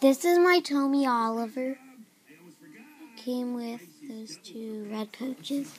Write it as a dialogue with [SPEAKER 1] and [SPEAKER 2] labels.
[SPEAKER 1] This is my Tommy Oliver. Came with those two red coaches.